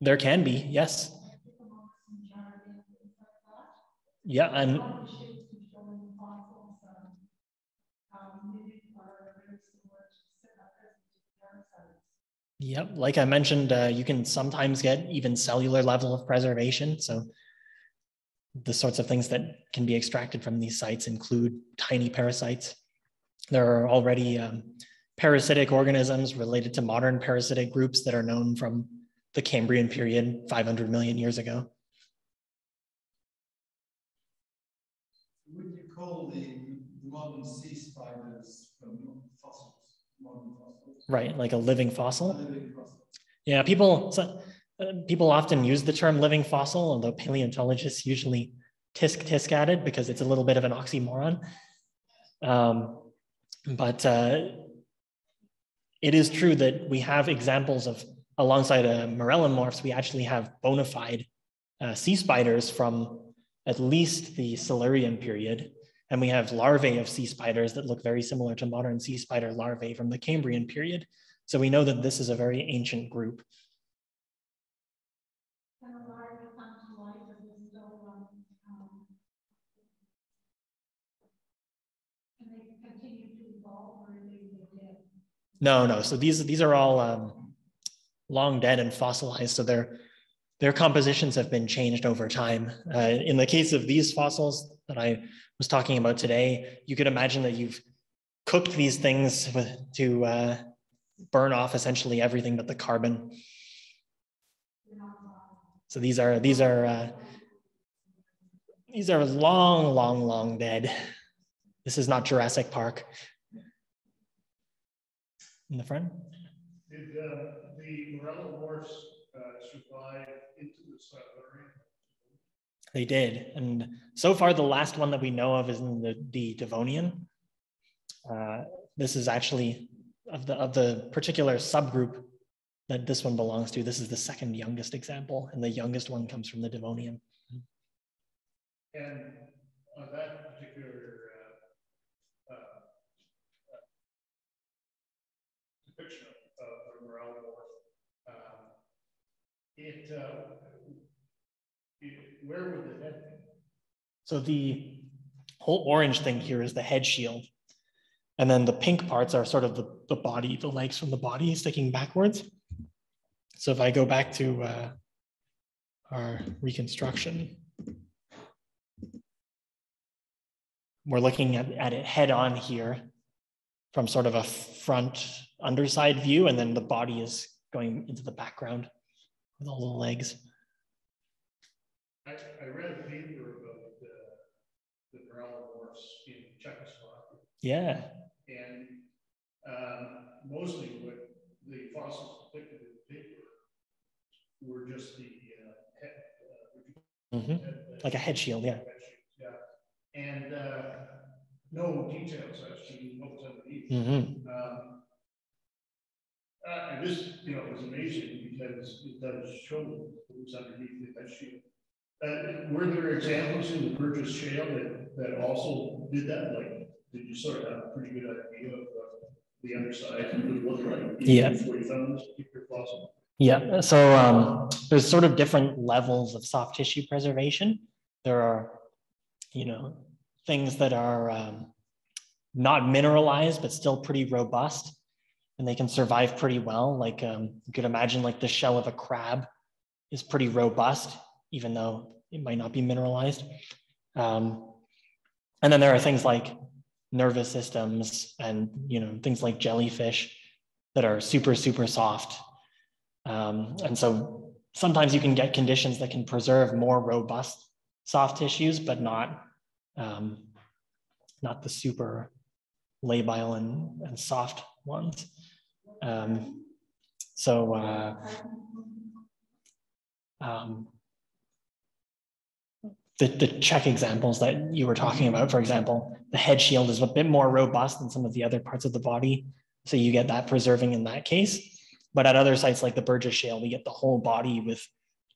There can be, yes. Yeah, and Yep, like I mentioned, uh, you can sometimes get even cellular level of preservation. So the sorts of things that can be extracted from these sites include tiny parasites. There are already um, parasitic organisms related to modern parasitic groups that are known from the Cambrian period 500 million years ago. Would you call the the modern sea spiders um, fossils, modern fossils? Right, like a living fossil. Living fossils. Yeah, people so, uh, people often use the term living fossil, although paleontologists usually tisk tisk at it because it's a little bit of an oxymoron. Um, but uh, it is true that we have examples of alongside uh, marrellomorphs, we actually have bona fide uh, sea spiders from at least the Silurian period. And we have larvae of sea spiders that look very similar to modern sea spider larvae from the Cambrian period. So we know that this is a very ancient group. No, no. So these these are all um, long dead and fossilized. So their their compositions have been changed over time. Uh, in the case of these fossils that I was talking about today, you could imagine that you've cooked these things with, to uh, burn off essentially everything but the carbon. So these are these are uh, these are long, long, long dead. This is not Jurassic Park in the front? Did uh, the marrellomorphs uh, survive into the Silurian? They did. And so far, the last one that we know of is in the, the Devonian. Uh, this is actually of the, of the particular subgroup that this one belongs to. This is the second youngest example, and the youngest one comes from the Devonian. And on that particular it, uh, it, where would the head be? So the whole orange thing here is the head shield. And then the pink parts are sort of the, the body, the legs from the body sticking backwards. So if I go back to uh, our reconstruction, we're looking at, at it head on here from sort of a front underside view, and then the body is going into the background with all the legs. I, I read a paper about the, the marrellomorphs in Czechoslovakia. Yeah. And um, mostly what the fossils depicted in the paper were just the uh, head, uh, mm -hmm. head, uh, like a head shield, yeah. Head shield, yeah. And uh, no details actually, what's underneath. Mm -hmm. um, uh, and this, you know, was amazing because it does show what was underneath the head shield. Uh, were there examples in the Burgess Shale that, that also did that? Like, did you sort of have a pretty good idea of uh, the underside would look like yeah. before you found this particular fossil? Yeah, so um, there's sort of different levels of soft tissue preservation. There are, you know, things that are um, not mineralized, but still pretty robust and they can survive pretty well. Like um, you could imagine like the shell of a crab is pretty robust, even though it might not be mineralized. Um, and then there are things like nervous systems and you know things like jellyfish that are super super soft. Um, and so sometimes you can get conditions that can preserve more robust soft tissues, but not um, not the super labile and, and soft ones. Um, so uh, um, the, the Czech examples that you were talking about, for example, the head shield is a bit more robust than some of the other parts of the body. So you get that preserving in that case. But at other sites like the Burgess Shale, we get the whole body with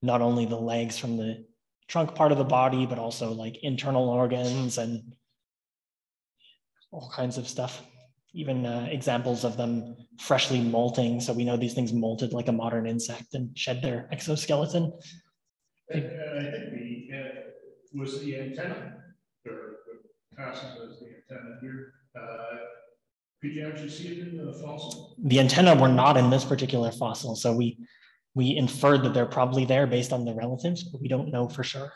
not only the legs from the trunk part of the body, but also like internal organs and all kinds of stuff even uh, examples of them freshly molting. So we know these things molted like a modern insect and shed their exoskeleton. And, uh, I think the uh, was the antenna, or passing was the antenna here. Uh, could you actually see it in the fossil? The antenna were not in this particular fossil, so we we inferred that they're probably there based on the relatives, but we don't know for sure.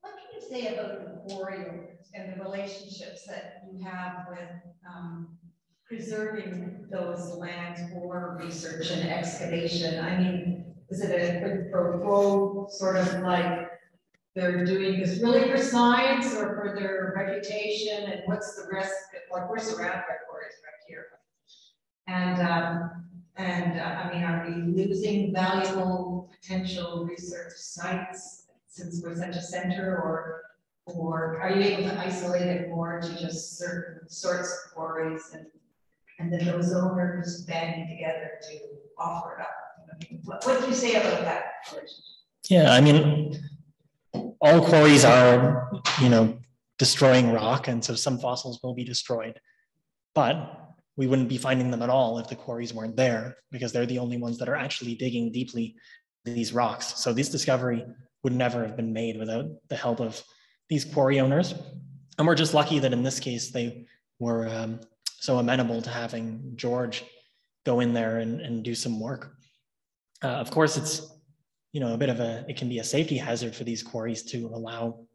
What can you say about the boreal and the relationships that you have with um, preserving those lands for research and excavation? I mean, is it a quid pro quo sort of like they're doing this really for science or for their reputation and what's the risk? Like we're surrounded by quarries right here. And um, and uh, I mean, are we losing valuable potential research sites since we're such a center or or are you able to isolate it more to just certain sorts of quarries and and then those owners banding together to offer it up. What, what do you say about that? Yeah, I mean, all quarries are, you know, destroying rock, and so some fossils will be destroyed. But we wouldn't be finding them at all if the quarries weren't there, because they're the only ones that are actually digging deeply these rocks. So this discovery would never have been made without the help of these quarry owners. And we're just lucky that in this case, they were um, so amenable to having George go in there and, and do some work. Uh, of course, it's you know a bit of a it can be a safety hazard for these quarries to allow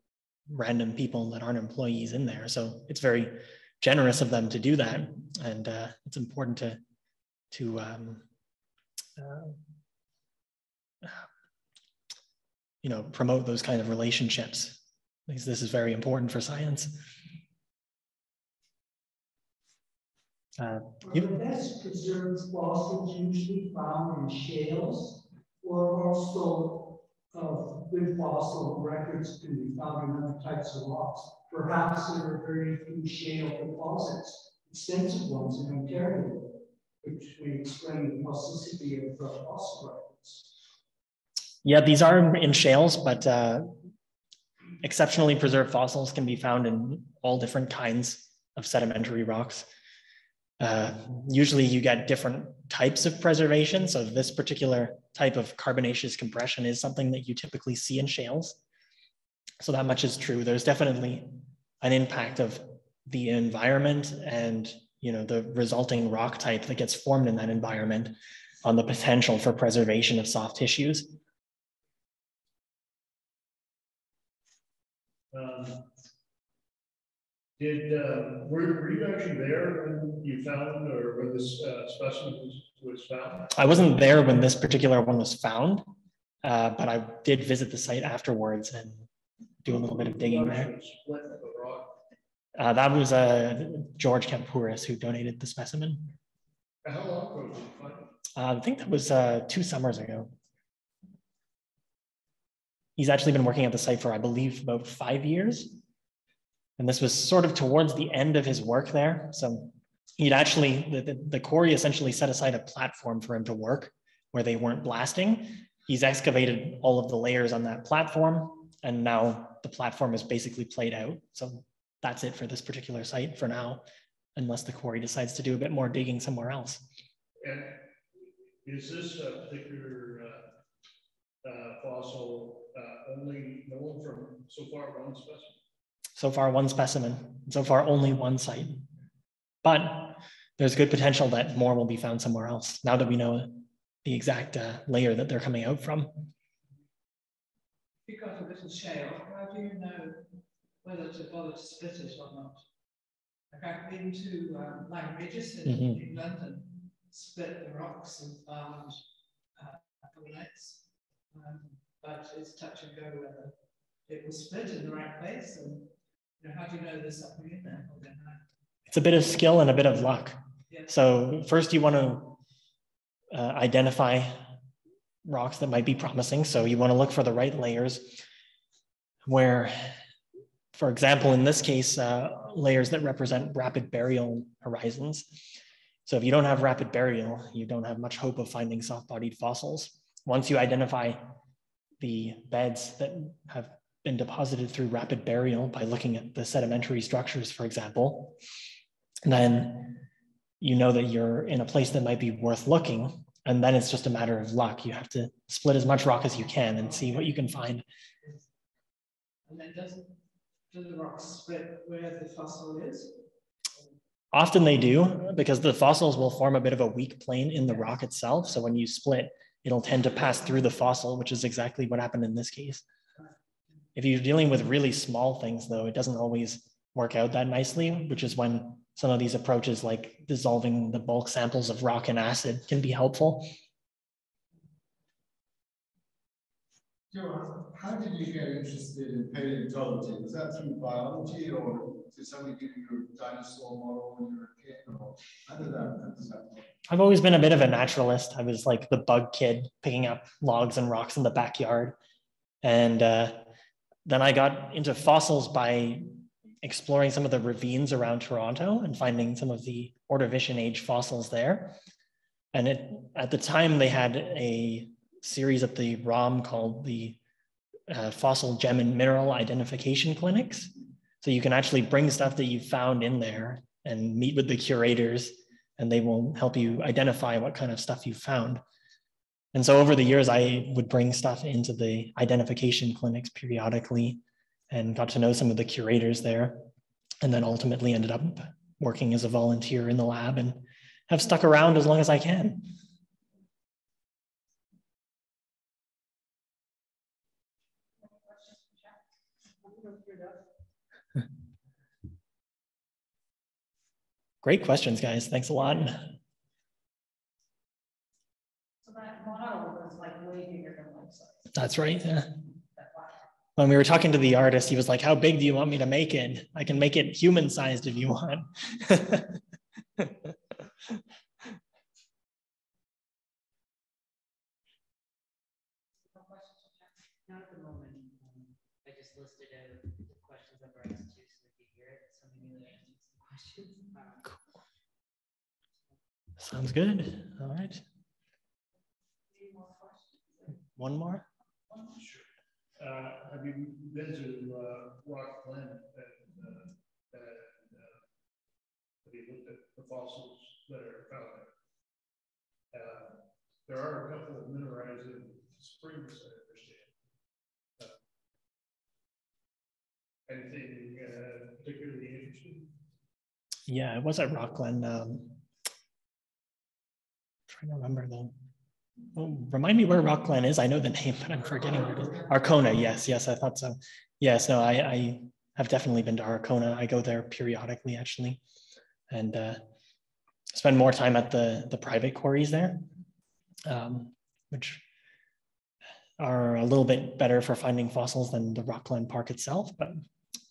random people that aren't employees in there. So it's very generous of them to do that, and uh, it's important to to um, uh, you know promote those kind of relationships because this is very important for science. Uh, you- the best preserved fossils usually found in shales or also of good fossil records can be found in other types of rocks? Perhaps there are very few shale deposits, extensive ones in Ontario, which may explain the toxicity of uh, fossil records. Yeah, these are in shales, but uh, exceptionally preserved fossils can be found in all different kinds of sedimentary rocks. Uh, usually you get different types of preservation. So this particular type of carbonaceous compression is something that you typically see in shales. So that much is true. There's definitely an impact of the environment and you know the resulting rock type that gets formed in that environment on the potential for preservation of soft tissues. Um, Did, uh, were, were you actually there when you found or when this uh, specimen was, was found? I wasn't there when this particular one was found, uh, but I did visit the site afterwards and do a little bit of digging there. Split of a rock. Uh, that was uh, George Kampouris who donated the specimen. How long ago did you find it? Uh, I think that was uh, two summers ago. He's actually been working at the site for, I believe, about five years. And this was sort of towards the end of his work there. So he'd actually, the, the, the quarry essentially set aside a platform for him to work where they weren't blasting. He's excavated all of the layers on that platform, and now the platform is basically played out. So that's it for this particular site for now, unless the quarry decides to do a bit more digging somewhere else. And is this a particular uh, uh, fossil uh, only known from so far one specimen? So far, one specimen, so far, only one site. But there's good potential that more will be found somewhere else now that we know the exact uh, layer that they're coming out from. You've got a little shale, how do you know whether to bother to split it or not? Like I've been to um, Lyme Regis in Mhm. England and split the rocks and found uh. Um, but it's touch and go whether it will split in the right place and you know, how do you know there's something in there? or then not? It's a bit of skill and a bit of luck. Yeah. So first you want to uh, identify rocks that might be promising. So you want to look for the right layers where, for example, in this case, uh, layers that represent rapid burial horizons. So if you don't have rapid burial, you don't have much hope of finding soft-bodied fossils. Once you identify the beds that have been deposited through rapid burial by looking at the sedimentary structures, for example, then you know that you're in a place that might be worth looking. And then it's just a matter of luck. You have to split as much rock as you can and see what you can find. And then does, do the rocks split where the fossil is? Often they do because the fossils will form a bit of a weak plane in the rock itself. So when you split, it'll tend to pass through the fossil, which is exactly what happened in this case. If you're dealing with really small things, though, it doesn't always work out that nicely, which is when some of these approaches like dissolving the bulk samples of rock in acid can be helpful. Joe, how did you get interested in paleontology? Was that through biology or did somebody give you a dinosaur model when you were a kid? Or how did that, how does that work? I've always been a bit of a naturalist. I was like the bug kid picking up logs and rocks in the backyard. And uh, then I got into fossils by exploring some of the ravines around Toronto and finding some of the Ordovician age fossils there. And it, at the time, they had a series at the ROM called the uh, Fossil Gem and Mineral Identification Clinics. So you can actually bring stuff that you found in there and meet with the curators, and they will help you identify what kind of stuff you found. And so over the years, I would bring stuff into the identification clinics periodically and got to know some of the curators there. And then ultimately ended up working as a volunteer in the lab and have stuck around as long as I can. Great questions, guys. Thanks a lot. That's right. Yeah. When we were talking to the artist, he was like, How big do you want me to make it? I can make it human sized if you want. Sounds good. All right. One more? Uh, have you been to uh, Rock Glen and, uh, and uh, have you looked at the fossils that are found there? Uh, there are a couple of mineralizing springs, I understand. Uh, anything particularly interesting? Yeah, it was at Rock Glen. Um, trying to remember though. Oh, remind me where Rock Glen is. I know the name, but I'm forgetting where it is. Arkona. Yes, yes, I thought so. Yes, no, I, I have definitely been to Arkona. I go there periodically, actually, and uh, spend more time at the the private quarries there, um, which are a little bit better for finding fossils than the Rock Glen Park itself. But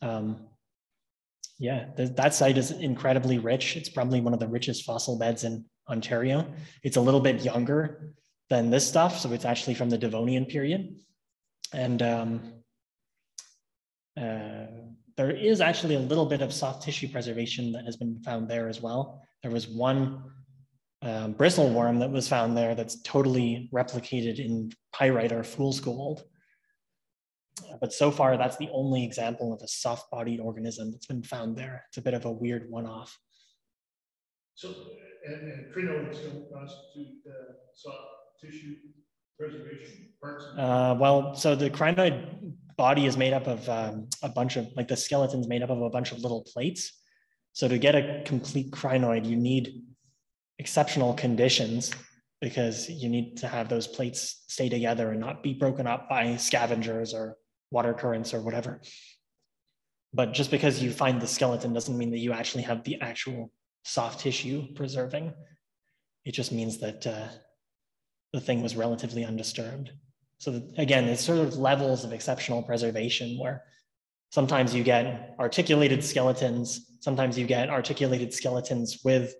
um, yeah, th that site is incredibly rich. It's probably one of the richest fossil beds in Ontario. It's a little bit younger than this stuff. So it's actually from the Devonian period. And um, uh, there is actually a little bit of soft tissue preservation that has been found there as well. There was one um, bristle worm that was found there that's totally replicated in pyrite or fool's gold. But so far, that's the only example of a soft-bodied organism that's been found there. It's a bit of a weird one-off. So, and, and crinoids don't constitute uh, soft tissue preservation parts? Uh, well, so the crinoid body is made up of um, a bunch of, like the skeleton's made up of a bunch of little plates. So to get a complete crinoid, you need exceptional conditions because you need to have those plates stay together and not be broken up by scavengers or water currents or whatever. But just because you find the skeleton doesn't mean that you actually have the actual soft tissue preserving. It just means that uh, the thing was relatively undisturbed. So that, again, it's sort of levels of exceptional preservation where sometimes you get articulated skeletons, sometimes you get articulated skeletons with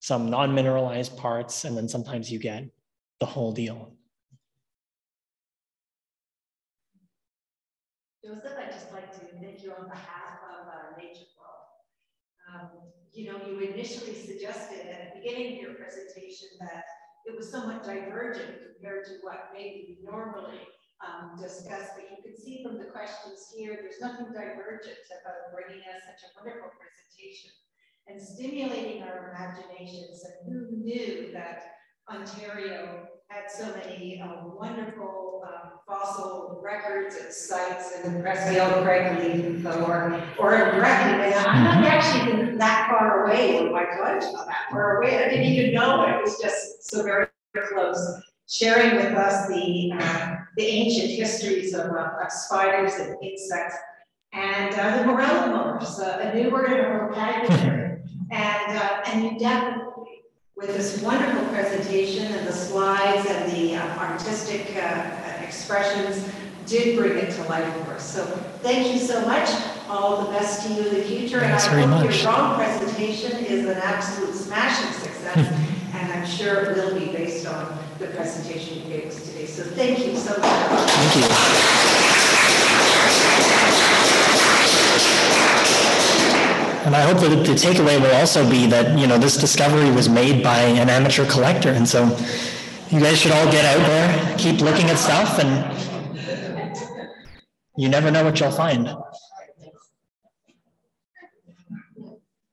some non-mineralized parts, and then sometimes you get the whole deal. Joseph, I'd just like to thank you on behalf of uh, Nature Guelph. Um, you know, you initially suggested at the beginning of your presentation that it was somewhat divergent compared to what maybe we normally um, discuss, but you can see from the questions here, there's nothing divergent about bringing us such a wonderful presentation and stimulating our imaginations. And who knew that Ontario had so many uh, wonderful um, fossil records and sites in Presbyterian Craig or, or in Breckenridge. I'm not actually that far away when my college not that far away. I didn't even know it was just so very close. Sharing with us the, uh, the ancient histories of, uh, of spiders and insects and uh, the marrellomorphs, uh, a new word in our vocabulary. and, uh, and you definitely with this wonderful presentation and the slides and the uh, artistic uh, expressions did bring it to life for us. So thank you so much. All the best to you in the future. Thanks and I hope much. your wrong presentation is an absolute smashing success. and I'm sure it will be based on the presentation you gave us today. So thank you so much. Thank you. Hope that the takeaway will also be that, you know, this discovery was made by an amateur collector. And so you guys should all get out there, keep looking at stuff, and you never know what you'll find. And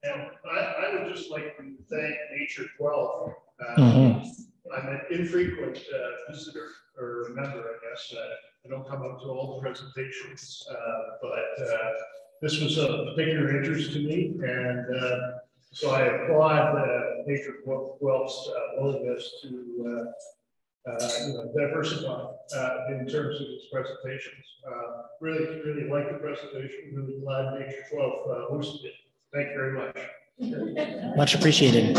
I, I would just like to thank Nature Guelph. Uh, Mhm. I'm an infrequent uh, visitor or member, I guess. Uh, I don't come up to all the presentations, uh, but uh, this was of particular interest to me. And uh, so I applaud uh, Nature Guelph's uh, willingness to uh, uh, you know, diversify uh, in terms of its presentations. Really, really like the presentation. Really glad Nature Guelph uh, hosted it. Thank you very much. Much appreciated.